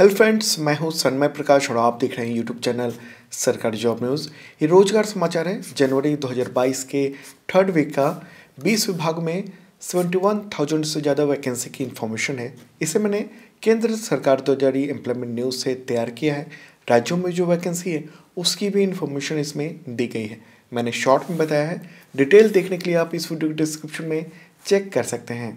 Hello friends मैं हूँ सन्मय प्रकाश और आप देख रहे हैं YouTube channel Sarkari job news. ये रोज़गार समाचार है जनवरी 2022 के थर्ड वीक का। 20 विभाग में 71,000 से ज़्यादा वैकेंसी की इन्फॉर्मेशन है। इसे मैंने केंद्र सरकार द्वारा जारी एम्प्लॉयमेंट न्यूज़ से तैयार किया है। राज्यों में जो वैकेंसी है उसकी भी इन्फॉर्मेशन इसमें दी गई है। मैंने शॉर्ट में बताया है। डिटेल देखने के लिए आप इस वीडियो के डिस्क्रिप्शन में चेक कर सकते हैं।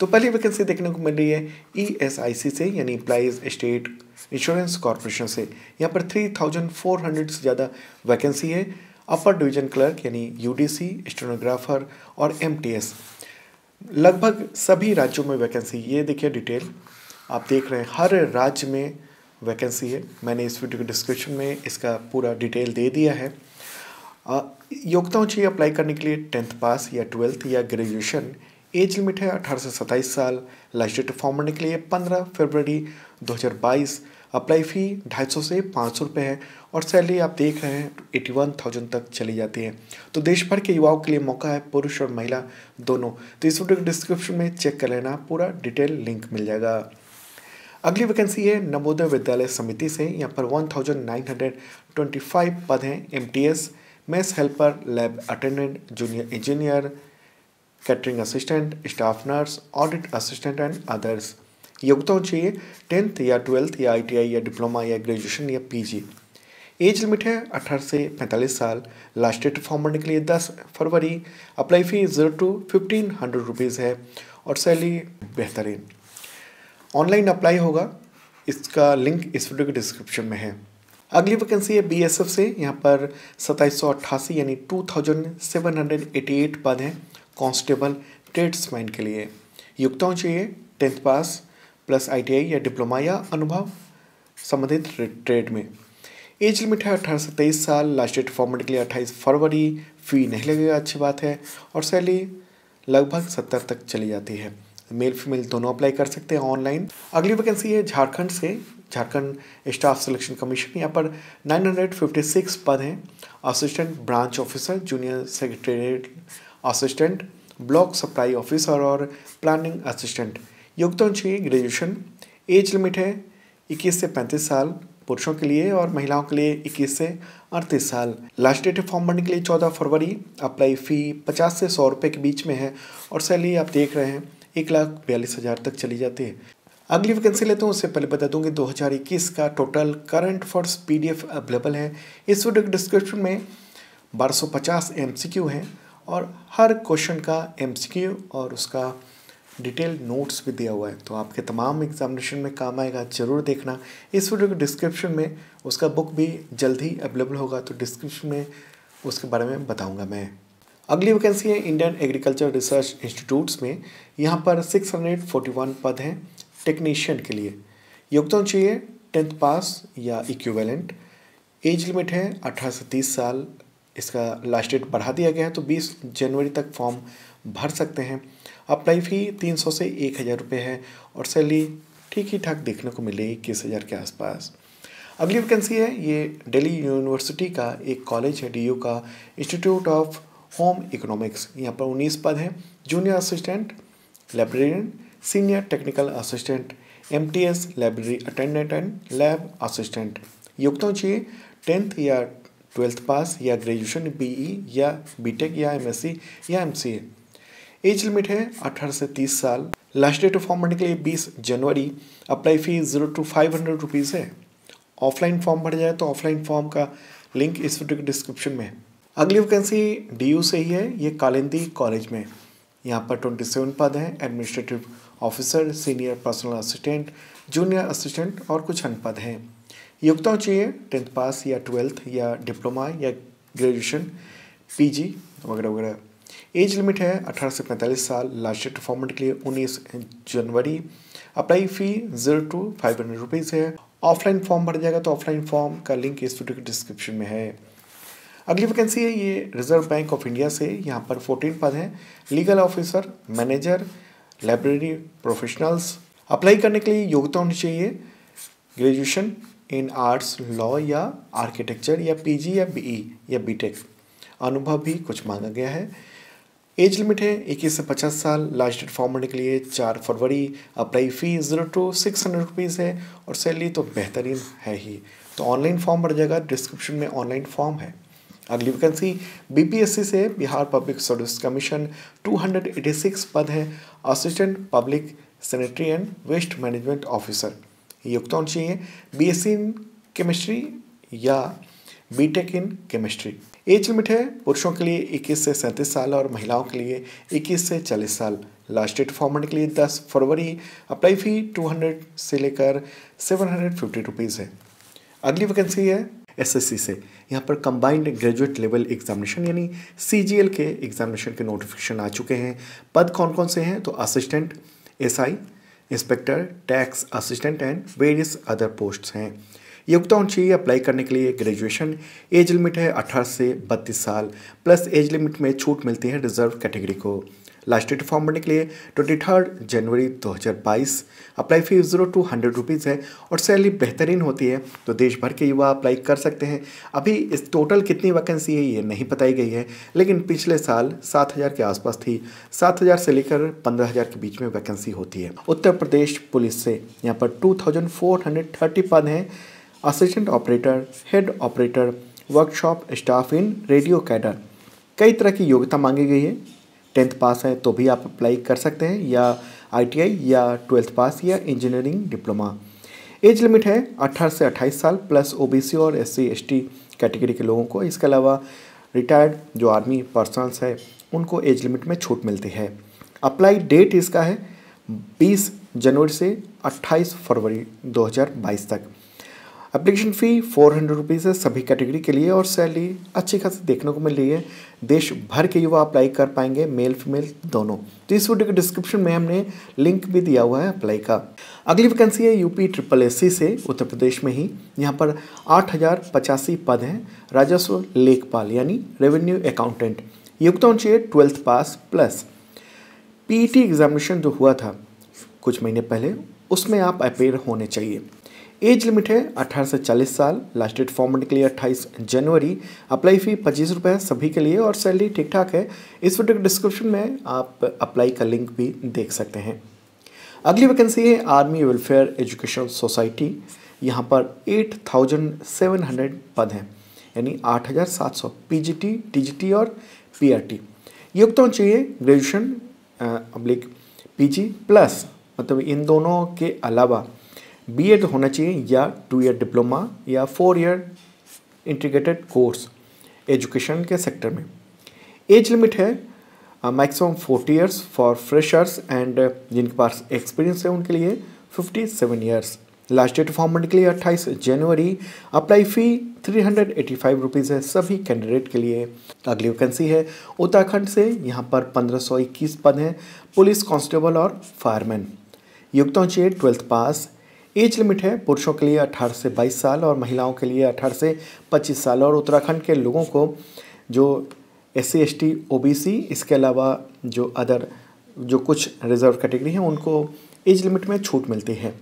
तो पहली वैकेंसी देखने को मिल रही है ई एस आई सी से, यानी इम्प्लाइज स्टेट इंश्योरेंस कॉरपोरेशन से। यहाँ पर थ्री थाउज़ेंड फोर हंड्रेड से ज़्यादा वैकेंसी है। अपर डिवीज़न क्लर्क यानी यू डी सी स्टेनोग्राफर और एम टी एस लगभग सभी राज्यों में वैकेंसी, ये देखिए डिटेल। आप देख रहे हैं, हर राज्य में वैकेंसी है। मैंने इस वीडियो के डिस्क्रिप्शन में इसका पूरा डिटेल दे दिया है। योग्यताओं चाहिए अप्लाई करने के लिए टेंथ पास या ट्वेल्थ या ग्रेजुएशन एज लिमिट है अठारह से सत्ताईस साल। लास्ट डेट फॉर्म भरने के लिए पंद्रह फरवरी 2022 अप्लाई फ़ी ढाई सौ से पाँच सौ रुपये है और सैलरी आप देख रहे हैं एटी वन थाउज़ेंड तक चली जाती है। तो देश भर के युवाओं के लिए मौका है, पुरुष और महिला दोनों। तो इस वीडियो के डिस्क्रिप्शन में चेक कर लेना, पूरा डिटेल लिंक मिल जाएगा। अगली वैकेंसी है नवोदय विद्यालय समिति से। यहाँ पर one thousand nine hundred twenty five पद हैं M T S mess helper lab attendant junior engineer catering assistant staff nurse audit assistant and others योग्यताओं चाहिए टेंथ या ट्वेल्थ या आईटीआई या डिप्लोमा या ग्रेजुएशन या पीजी एज लिमिट है अठारह से पैंतालीस साल. लास्ट डेट फॉर्म भरने के लिए दस फरवरी. Apply fee zero to fifteen hundred rupees है और सैलरी बेहतरीन. ऑनलाइन अप्लाई होगा. इसका लिंक इस वीडियो के डिस्क्रिप्शन में है. अगली वैकेंसी है बीएसएफ से, यहाँ पर सत्ताईस सौ अट्ठासी यानी टू पद हैं कांस्टेबल ट्रेड्समैन के लिए। युक्ताओं चाहिए टेंथ पास प्लस आईटीआई या डिप्लोमा या अनुभव संबंधित ट्रेड में। एज लिमिट है अठारह से तेईस साल लास्ट डेट फॉर्मेट के लिए अट्ठाईस फरवरी फ़ी नहीं लगेगा, अच्छी बात है। और सैलरी लगभग सत्तर तक चली जाती है। मेल फीमेल दोनों अप्लाई कर सकते हैं ऑनलाइन अगली वैकेंसी है झारखंड से झारखंड स्टाफ सिलेक्शन कमीशन। यहाँ पर 956 पद हैं। Assistant branch officer junior secretariat assistant block supply officer और प्लानिंग असिस्टेंट योग्यता चाहिए ग्रेजुएशन एज लिमिट है 21 से 35 साल पुरुषों के लिए और महिलाओं के लिए 21 से 38 साल। लास्ट डेट फॉर्म भरने के लिए 14 फरवरी अप्लाई फ़ी 50 से 100 रुपये के बीच में है और सैलरी आप देख रहे हैं, एक लाख बयालीस हज़ार तक चली जाती है। अगली वैकेंसी लेते हैं, उससे पहले बता दूँगी 2021 का total current affairs PDF available है। इस वीडियो के डिस्क्रिप्शन में 1250 एमसीक्यू हैं और हर क्वेश्चन का एमसीक्यू और उसका डिटेल नोट्स भी दिया हुआ है। तो आपके तमाम एग्जामिनेशन में काम आएगा, ज़रूर देखना। इस वीडियो के डिस्क्रिप्शन में उसका बुक भी जल्द ही अवेलेबल होगा तो डिस्क्रिप्शन में उसके बारे में बताऊँगा मैं। अगली वैकेंसी है इंडियन एग्रीकल्चर रिसर्च इंस्टीट्यूट्स में। यहाँ पर 641 पद हैं। टेक्नीशियन के लिए। योग्यता चाहिए टेंथ पास या इक्विवेलेंट एज लिमिट है अठारह से तीस साल। इसका लास्ट डेट बढ़ा दिया गया है तो 20 जनवरी तक फॉर्म भर सकते हैं। अप्लाई फ़ी 300 से एक हज़ार रुपये है और सैलरी ठीक ही ठाक देखने को मिलेगी इक्कीस हज़ार के आसपास। अगली वैकेंसी है, ये दिल्ली यूनिवर्सिटी का एक कॉलेज है DU का। इंस्टीट्यूट ऑफ़ होम इकोनॉमिक्स यहाँ पर उन्नीस पद हैं। Junior assistant librarian senior technical assistant M T S library attendant and lab assistant योग्यता चाहिए टेंथ या ट्वेल्थ पास या ग्रेजुएशन बीई या बीटेक या एमएससी या एमसीए एज लिमिट है अठारह से तीस साल. लास्ट डेट ऑफ़ फॉर्म भरने के लिए बीस जनवरी. Apply fees zero to five hundred rupees है. ऑफलाइन फॉर्म भर जाए तो ऑफलाइन फॉर्म का लिंक इस वीडियो के डिस्क्रिप्शन में है. अगली वैकेंसी डी यू से ही है. ये कालिंदी कॉलेज में यहाँ पर ट्वेंटी सेवन पद हैं. Administrative officer, senior personal assistant, junior assistant और कुछ अन्य पद हैं। योग्यताओं चाहिए टेंथ पास या ट्वेल्थ या डिप्लोमा या ग्रेजुएशन, पीजी वगैरह वगैरह। एज लिमिट है अठारह से पैंतालीस साल, लास्ट डेट फॉर्मेट के लिए उन्नीस जनवरी। Apply fee zero to five hundred rupees है। ऑफलाइन फॉर्म भर जाएगा तो ऑफलाइन फॉर्म का लिंक इस वीडियो के डिस्क्रिप्शन में है। अगली वैकेंसी है ये रिज़र्व बैंक ऑफ़ इंडिया से। यहाँ पर फोर्टीन पद हैं। Legal officer, manager library professionals apply करने के लिए योग्यता होनी चाहिए। ग्रेजुएशन इन आर्ट्स लॉ या आर्किटेक्चर या पीजी या बीई या बीटेक अनुभव भी कुछ मांगा गया है। एज लिमिट है इक्कीस से पचास साल। लास्ट डेट फॉर्म भरने के लिए चार फरवरी। Apply fee zero to six hundred rupees है और सैलरी तो बेहतरीन है ही। तो ऑनलाइन फॉर्म भर जाएगा। डिस्क्रिप्शन में ऑनलाइन फॉर्म है। अगली वैकेंसी बीपीएससी से बिहार पब्लिक सर्विस कमीशन 286 पद है assistant public sanitary and waste management officer योग्यता होनी चाहिए बीएससी इन केमिस्ट्री या B tech in chemistry age limit है, पुरुषों के लिए 21 से सैंतीस साल और महिलाओं के लिए 21 से 40 साल। लास्ट डेट फॉर्म के लिए 10 फरवरी अप्लाई फ़ी 200 से लेकर सेवन हंड्रेड फिफ्टी रुपीज़ है। अगली वैकेंसी है एसएससी से यहाँ पर कंबाइंड ग्रेजुएट लेवल एग्जामिनेशन यानी सीजीएल के एग्जामिनेशन के नोटिफिकेशन आ चुके हैं। पद कौन कौन से हैं? तो assistant SI inspector tax assistant and various other posts हैं। योग्यता होनी चाहिए अप्लाई करने के लिए ग्रेजुएशन एज लिमिट है अठारह से बत्तीस साल। प्लस एज लिमिट में छूट मिलती है रिज़र्व कैटेगरी को। लास्ट डेट फॉर्म भरने के लिए ट्वेंटी थर्ड जनवरी 2022 apply fee zero to hundred rupees है और सैलरी बेहतरीन होती है तो देश भर के युवा अप्लाई कर सकते हैं। अभी इस टोटल कितनी वैकेंसी है, ये नहीं बताई गई है, लेकिन पिछले साल सात हज़ार के आसपास थी। सात हज़ार से लेकर पंद्रह हज़ार के बीच में वैकेंसी होती है। उत्तर प्रदेश पुलिस से यहाँ पर two thousand four hundred thirty पद हैं। Assistant operator, head operator, workshop, staff in radio cadre. कई तरह की योग्यता मांगी गई है। टेंथ पास है तो भी आप अप्लाई कर सकते हैं, या आईटीआई या ट्वेल्थ पास, या इंजीनियरिंग डिप्लोमा एज लिमिट है 18 से 28 साल प्लस ओबीसी और एस सी कैटेगरी के लोगों को। इसके अलावा रिटायर्ड जो आर्मी पर्सनस है, उनको एज लिमिट में छूट मिलती है। अप्लाई डेट इसका है 20 जनवरी से 28 फरवरी 2022 तक। Application fee four hundred rupees है सभी कैटेगरी के लिए और सैलरी अच्छी खासी देखने को मिल रही है। देश भर के युवा अप्लाई कर पाएँगे मेल फीमेल दोनों। तो इस वीडियो के डिस्क्रिप्शन में हमने लिंक भी दिया हुआ है अप्लाई का। अगली वैकेंसी है यूपी ट्रिपल एस से उत्तर प्रदेश में ही। यहाँ पर आठ हज़ार पचासी पद हैं। राजस्व लेखपाल यानी रेवेन्यू अकाउंटेंट युक्त होनी चाहिए twelfth pass plus PET examination जो हुआ था कुछ महीने पहले, उसमें आप अपेयर होने चाहिए। एज लिमिट है 18 से 40 साल लास्ट डेट फॉर्म के लिए 28 जनवरी अप्लाई फ़ी पच्चीस रुपये है सभी के लिए और सैलरी ठीक ठाक है। इस वीडियो के डिस्क्रिप्शन में आप अप्लाई का लिंक भी देख सकते हैं। अगली वैकेंसी है आर्मी वेलफेयर एजुकेशन सोसाइटी यहाँ पर 8,700 पद हैं यानी 8,700 पीजीटी टीजीटी और पीआरटी योग्यता चाहिए ग्रेजुएशन अब्लिक पीजी प्लस मतलब इन दोनों के अलावा बीएड होना चाहिए या टू ईयर डिप्लोमा या four year integrated course education के सेक्टर में। एज लिमिट है maximum forty years for freshers and जिनके पास एक्सपीरियंस है उनके लिए fifty seven years last date form भरने के लिए अट्ठाईस जनवरी apply fee three hundred eighty five rupees है सभी कैंडिडेट के लिए। अगली वैकेंसी है, उत्तराखंड से यहाँ पर पंद्रह सौ इक्कीस पद हैं पुलिस कांस्टेबल और फायरमैन युक्तों चाहिए ट्वेल्थ पास एज लिमिट है। पुरुषों के लिए 18 से 22 साल और महिलाओं के लिए 18 से 25 साल। और उत्तराखंड के लोगों को जो S C S T O B C इसके अलावा जो अदर, जो कुछ रिज़र्व कैटेगरी हैं, उनको एज लिमिट में छूट मिलती है।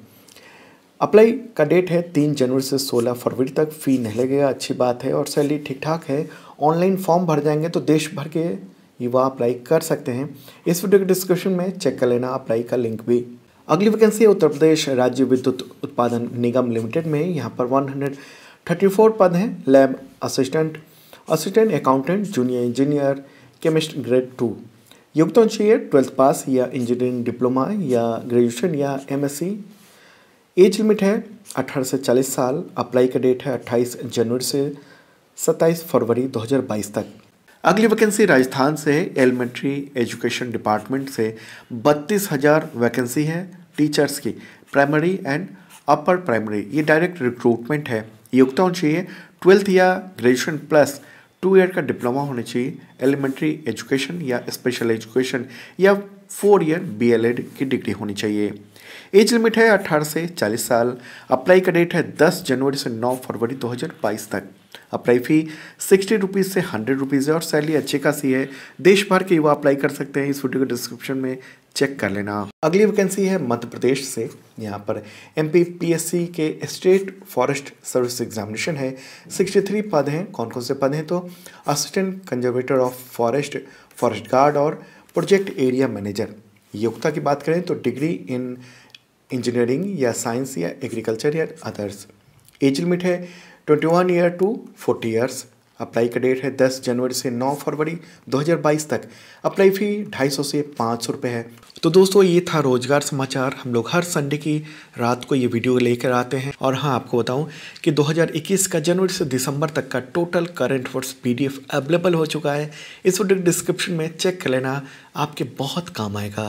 अप्लाई का डेट है तीन जनवरी से सोलह फरवरी तक। फ़ी नहीं लगेगा, अच्छी बात है। और सैलरी ठीक ठाक है। ऑनलाइन फॉर्म भर जाएँगे तो देश भर के युवा अप्लाई कर सकते हैं। इस वीडियो के डिस्क्रिप्शन में चेक कर लेना। अप्लाई का लिंक भी अगली वैकेंसी है उत्तर प्रदेश राज्य विद्युत उत्पादन निगम लिमिटेड में। यहाँ पर 134 पद हैं lab assistant assistant accountant junior engineer chemist grade two योग्यता चाहिए ट्वेल्थ पास या इंजीनियरिंग डिप्लोमा या ग्रेजुएशन या एमएससी एज लिमिट है 18 से 40 साल अप्लाई का डेट है 28 जनवरी से 27 फरवरी 2022 तक। अगली वैकेंसी राजस्थान से एलिमेंट्री एजुकेशन डिपार्टमेंट से। बत्तीस हज़ार वैकेंसी है टीचर्स की प्राइमरी एंड अपर प्राइमरी ये डायरेक्ट रिक्रूटमेंट है। योग्यता होनी चाहिए। ट्वेल्थ या ग्रेजुएशन प्लस टू ईयर का डिप्लोमा होना चाहिए। एलिमेंट्री एजुकेशन या स्पेशल एजुकेशन या फोर ईयर बीएलएड की डिग्री होनी चाहिए। एज लिमिट है 18 से 40 साल। अप्लाई का डेट है 10 जनवरी से 9 फरवरी 2022 तक। अप्लाई फ़ी सिक्सटी रुपीज़ से हंड्रेड रुपीज़ है और सैलरी अच्छी खासी है। देश भर के युवा अप्लाई कर सकते हैं। इस वीडियो के डिस्क्रिप्शन में चेक कर लेना। अगली वैकेंसी है मध्य प्रदेश से। यहाँ पर एम पी के स्टेट फॉरेस्ट सर्विस एग्जामिनेशन है। 63 पद हैं। कौन कौन से पद हैं? तो assistant conservator of forest forest guard और प्रोजेक्ट एरिया मैनेजर योग्यता की बात करें तो डिग्री इन इंजीनियरिंग या साइंस या एग्रीकल्चर या अदर्स एज लिमिट है twenty one year to forty years. Apply का डेट है 10 जनवरी से 9 फरवरी 2022 तक। अप्लाई फ़ी ढाई सौ से पाँच सौ रुपये है। तो दोस्तों, ये था रोज़गार समाचार। हम लोग हर संडे की रात को ये वीडियो लेकर आते हैं। और हाँ आपको बताऊँ कि 2021 का जनवरी से दिसंबर तक का total current affairs PDF available हो चुका है। इस वीडियो डिस्क्रिप्शन में चेक कर लेना। आपके बहुत काम आएगा।